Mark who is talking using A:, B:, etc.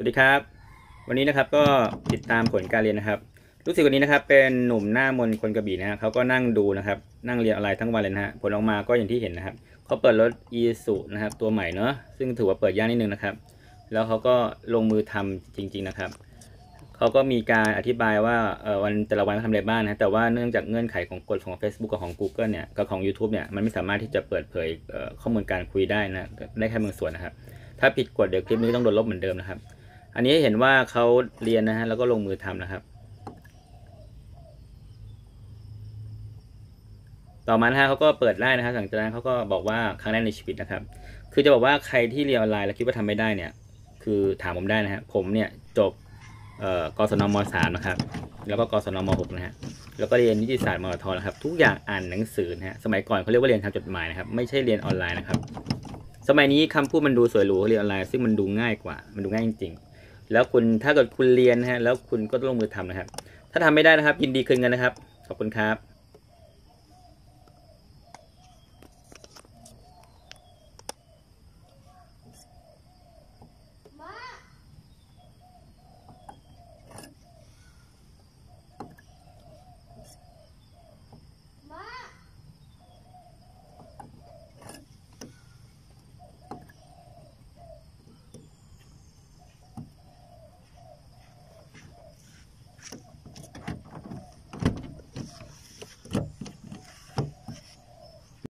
A: สวัสดีครับ วันนี้นะครับก็ติดตามผลการเรียนนะครับลูกศิษย์คนนี้นะครับเป็นหนุ่มหน้ามนคนกระบี่นะฮะเขาก็นั่งดูนะครับนั่งเรียนออนไลน์ทั้งวันเลยนะฮะผลออกมาก็อย่างที่เห็นนะครับเขาเปิดรถอีสุนะครับตัวใหม่เนาะซึ่งถือว่าเปิดยากนิดนึงนะครับ แล้วเขาก็ลงมือทำจริง ๆนะครับเขาก็มีการอธิบายว่าวันแต่ละวันเขาทำอะไรบ้างนะแต่ว่าเนื่องจากเงื่อนไขของกฎของ Facebook กับของ Google เนี่ยกับของ YouTube เนี่ยมันไม่สามารถที่จะเปิดเผยข้อมูลการคุยได้นะได้แค่บางส่วนนะครับถ้าผิดกฎเดี๋ยวคลิปนี้ต้องโดนลบเหมือนเดิมนะครับ อันนี้เห็นว่าเขาเรียนนะฮะแล้วก็ลงมือทำนะครับ ต่อมาฮะเขาก็เปิดไล่นะครับหลังจากนั้นเขาก็บอกว่าครั้งแรกในชีวิตนะครับ คือจะบอกว่าใครที่เรียนออนไลน์แล้วคิดว่าทำไม่ได้เนี่ย คือถามผมได้นะฮะผมเนี่ยจบกศนมสามนะครับ แล้วก็กศนมหกนะฮะแล้วก็เรียนนิติศาสตร์มอทนะครับ ทุกอย่างอ่านหนังสือนะฮะสมัยก่อนเขาเรียกว่าเรียนทางจดหมายนะครับ ไม่ใช่เรียนออนไลน์นะครับ สมัยนี้คำพูดมันดูสวยหรูเรียนออนไลน์ซึ่งมันดูง่ายกว่า มันดูง่ายจริงๆ แล้วคุณถ้าเกิดคุณเรียนนะฮะแล้วคุณก็ต้องลงมือทำนะครับ ถ้าทำไม่ได้นะครับ ยินดีคืนเงินนะครับ ขอบคุณครับ